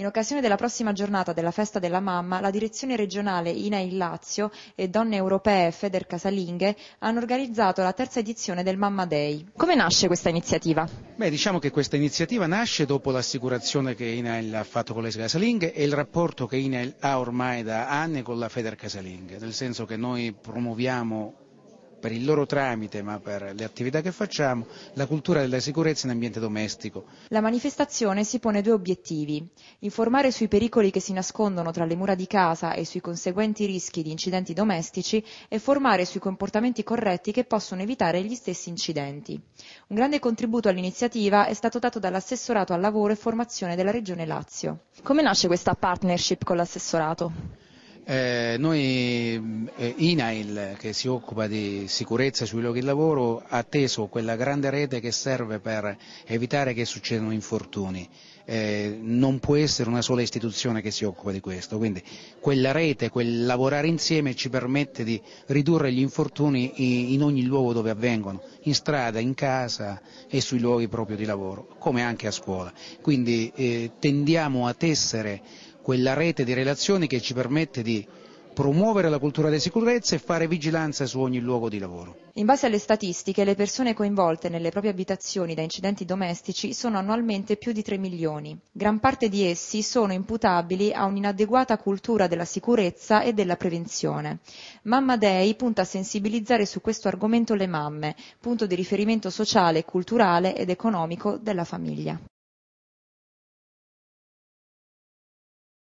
In occasione della prossima giornata della Festa della Mamma, la direzione regionale INAIL Lazio e Donne Europee Feder Casalinghe hanno organizzato la terza edizione del Mamma Day. Come nasce questa iniziativa? Beh, diciamo che questa iniziativa nasce dopo l'assicurazione che INAIL ha fatto con le casalinghe e il rapporto che INAIL ha ormai da anni con la Feder Casalinghe, nel senso che noi promuoviamo per il loro tramite, ma per le attività che facciamo, la cultura della sicurezza in ambiente domestico. La manifestazione si pone due obiettivi. Informare sui pericoli che si nascondono tra le mura di casa e sui conseguenti rischi di incidenti domestici e formare sui comportamenti corretti che possono evitare gli stessi incidenti. Un grande contributo all'iniziativa è stato dato dall'assessorato al lavoro e formazione della Regione Lazio. Come nasce questa partnership con l'assessorato? Eh, noi eh, INAIL che si occupa di sicurezza sui luoghi di lavoro ha teso quella grande rete che serve per evitare che succedano infortuni. Eh, non può essere una sola istituzione che si occupa di questo, quindi quella rete, quel lavorare insieme ci permette di ridurre gli infortuni in ogni luogo dove avvengono, in strada, in casa e sui luoghi proprio di lavoro, come anche a scuola. Quindi eh, tendiamo a tessere quella rete di relazioni che ci permette di promuovere la cultura di sicurezza e fare vigilanza su ogni luogo di lavoro. In base alle statistiche, le persone coinvolte nelle proprie abitazioni da incidenti domestici sono annualmente più di 3 milioni. Gran parte di essi sono imputabili a un'inadeguata cultura della sicurezza e della prevenzione. Mamma Day punta a sensibilizzare su questo argomento le mamme, punto di riferimento sociale, culturale ed economico della famiglia.